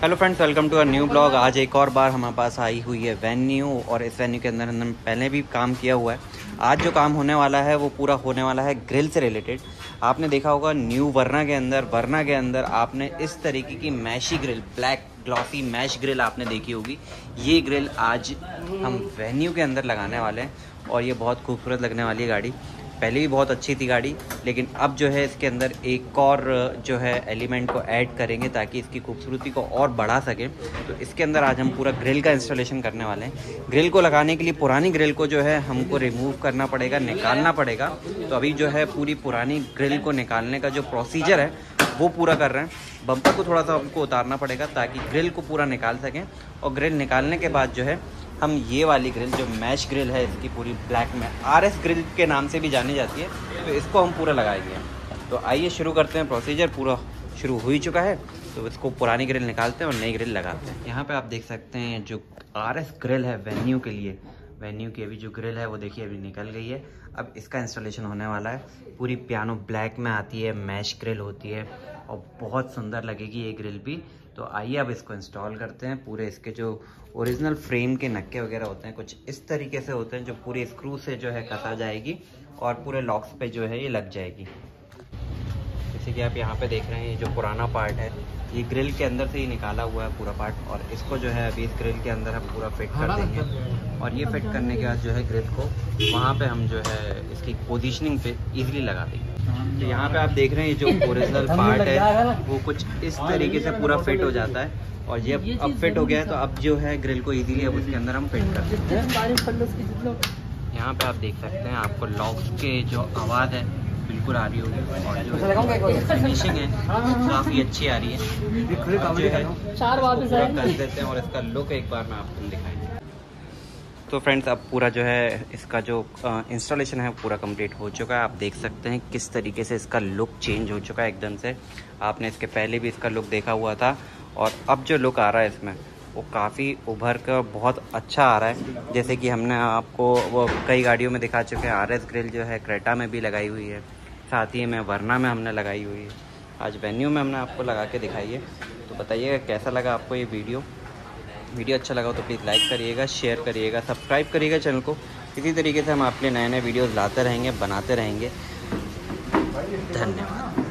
Hello friends welcome to our new blog आज एक और बार हमारे पास आई हुई है वेन्यू और इस वेन्यू के अंदर हमने पहले भी काम किया हुआ है। आज जो काम होने वाला है, वो पूरा होने वाला है ग्रिल से रिलेटेड आपने देखा होगा न्यू वरना के अंदर वरना के अंदर आपने इस तरीके की meshy grill black glossy mesh grill आपने देखी होगी। ये ग्रिल आज हम वेन्यू के अंदर लगाने वाले हैं और ये बहुत खूबसूरत लगने वाली है गाड़ी। पहले भी बहुत अच्छी थी गाड़ी, लेकिन अब जो है इसके अंदर एक और जो है एलिमेंट को ऐड करेंगे ताकि इसकी खूबसूरती को और बढ़ा सकें। तो इसके अंदर आज हम पूरा ग्रिल का इंस्टॉलेशन करने वाले हैं। ग्रिल को लगाने के लिए पुरानी ग्रिल को जो है हमको रिमूव करना पड़ेगा, निकालना पड़ेगा। तो अभी जो है पूरी पुरानी ग्रिल को निकालने का जो प्रोसीजर है, वो पूरा कर रहे हैं। बम्पर को थोड़ा सा हमको उतारना पड़ेगा ताकि ग्रिल को पूरा निकाल सकें। और ग्रिल निकालने के बाद जो है हम ये वाली ग्रिल जो मैश ग्रिल है, इसकी पूरी ब्लैक में आर एस ग्रिल के नाम से भी जानी जाती है तो इसको हम पूरा लगाएँगे। तो आइए शुरू करते हैं प्रोसीजर पूरा शुरू हो ही चुका है तो इसको पुरानी ग्रिल निकालते हैं और नई ग्रिल लगाते हैं। यहाँ पे आप देख सकते हैं जो आर एस ग्रिल है वेन्यू के लिए वेन्यू की अभी जो ग्रिल है, वो देखिए अभी निकल गई है। अब इसका इंस्टॉलेशन होने वाला है। पूरी पियानो ब्लैक में आती है मैश ग्रिल होती है और बहुत सुंदर लगेगी ये ग्रिल भी। तो आइए अब इसको इंस्टॉल करते हैं। पूरे इसके जो ओरिजिनल फ्रेम के नक्के वगैरह होते हैं, कुछ इस तरीके से होते हैं, जो पूरे स्क्रू से जो है कसा जाएगी और पूरे लॉक्स पे जो है ये लग जाएगी। जैसे कि आप यहाँ पे देख रहे हैं ये जो पुराना पार्ट है ये ग्रिल के अंदर से ही निकाला हुआ है पूरा पार्ट और इसको जो है अभी इस ग्रिल के अंदर हम पूरा फिट कर देंगे। और ये फिट करने के बाद जो है ग्रिल को वहाँ पे हम जो है इसकी पोजीशनिंग पे इजीली लगा देंगे। तो यहाँ पे आप देख रहे हैं ये जो ओरिजिनल पार्ट है वो कुछ इस तरीके से पूरा फिट हो जाता है। और ये अब फिट हो गया है तो अब जो है ग्रिल को इजीली अब उसके अंदर हम फिट कर सकते हैं यहाँ पे आप देख सकते हैं आपको लॉक्स के जो आवाज़ है बिल्कुल आ रही होगी। और जो फिनिशिंग है काफ़ी अच्छी आ रही है। चार बात कर देते हैं और इसका लुक एक बार मैं आपको दिखाएँगे तो फ्रेंड्स अब पूरा जो है इसका जो इंस्टॉलेशन है पूरा कंप्लीट हो चुका है। आप देख सकते हैं किस तरीके से इसका लुक चेंज हो चुका है एकदम से। आपने इसके पहले भी इसका लुक देखा हुआ था और अब जो लुक आ रहा है इसमें वो काफ़ी उभर कर बहुत अच्छा आ रहा है। जैसे कि हमने आपको वो कई गाड़ियों में दिखा चुके हैं। आर एस ग्रिल जो है क्रेटा में भी लगाई हुई है। साथ ही में वरना में हमने लगाई हुई है। आज वेन्यू में हमने आपको लगा के दिखाई है। तो बताइएगा कैसा लगा आपको ये वीडियो वीडियो अच्छा लगा तो प्लीज़ लाइक करिएगा शेयर करिएगा सब्सक्राइब करिएगा चैनल को। इसी तरीके से हम आपके नए नए वीडियोज़ लाते रहेंगे, बनाते रहेंगे। धन्यवाद।